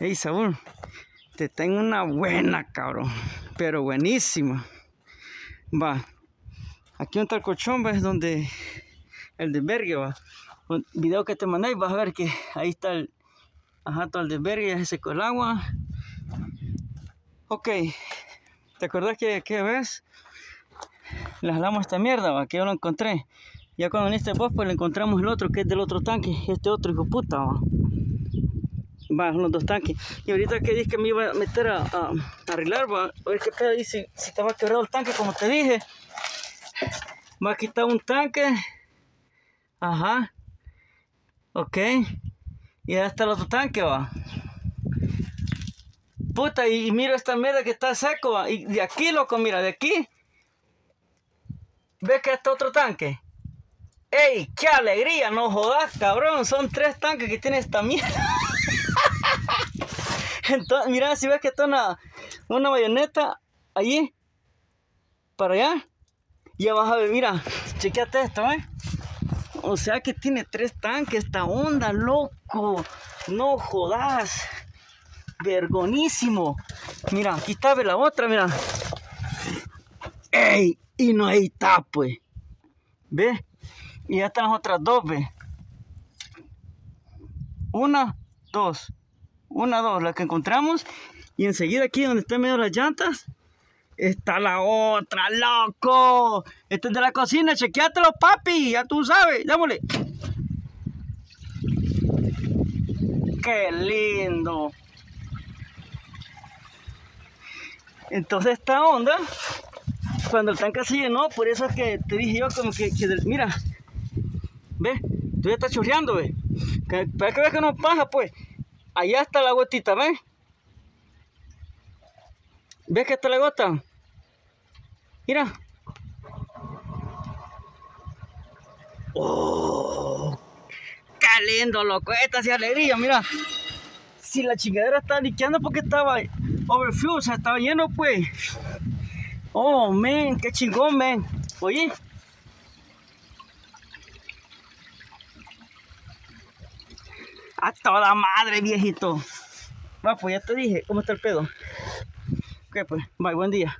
Ey, Saúl, te tengo una buena, cabrón. Pero buenísima. Va. Aquí está el colchón, ves, donde el desvergue va. Un video que te mandé vas a ver que ahí está el, ajá, todo el desvergue, ya se el agua. Ok. ¿Te acordás que, que ves? Le jalamos esta mierda, va, que yo lo encontré. Ya cuando viniste vos, pues le encontramos el otro, que es del otro tanque. Este otro, hijo puta, va. Va, los dos tanques. Y ahorita que dije que me iba a meter a, a, a arreglar, va, a ver qué pedo dice, si estaba quebrado el tanque, como te dije. Va a quitar un tanque. Ajá. Ok. Y ahí está el otro tanque, va. Puta, y, y mira esta mierda que está seco, va. Y de aquí, loco, mira, de aquí. ¿Ves que está otro tanque? ¡Ey! ¡Qué alegría! No jodas, cabrón. Son tres tanques que tiene esta mierda. Entonces, mira, si ves que está una, una bayoneta allí, para allá, ya vas a mira, chequeate esto, ¿eh? O sea que tiene tres tanques esta onda, loco. No jodas. Vergonísimo. Mira, aquí está la otra, mira. ¡Ey! Y no ahí está, pues. ¿Ves? Y ya están las otras dos, ¿ves? Una, dos. Una, dos, la que encontramos. Y enseguida aquí donde están medio las llantas, está la otra, loco. Este es de la cocina, chequeátelo, papi. Ya tú sabes, démosle. Qué lindo. Entonces esta onda, cuando el tanque se llenó, por eso es que te dije yo como que, mira, ve, tú ya estás chorreando, ve. Para que veas que no pasa, pues. Allá está la gotita, ¿ves? ¿Ves que está la gota? Mira. ¡Oh! ¡Qué lindo, loco! Esta sí alegría, mira. Si la chingadera estaba liqueando porque estaba overflow, o sea, estaba lleno, pues. Oh, man, qué chingón, man. Oye. A toda madre, viejito. Va, pues ya te dije, ¿cómo está el pedo? Ok, pues, bye, buen día.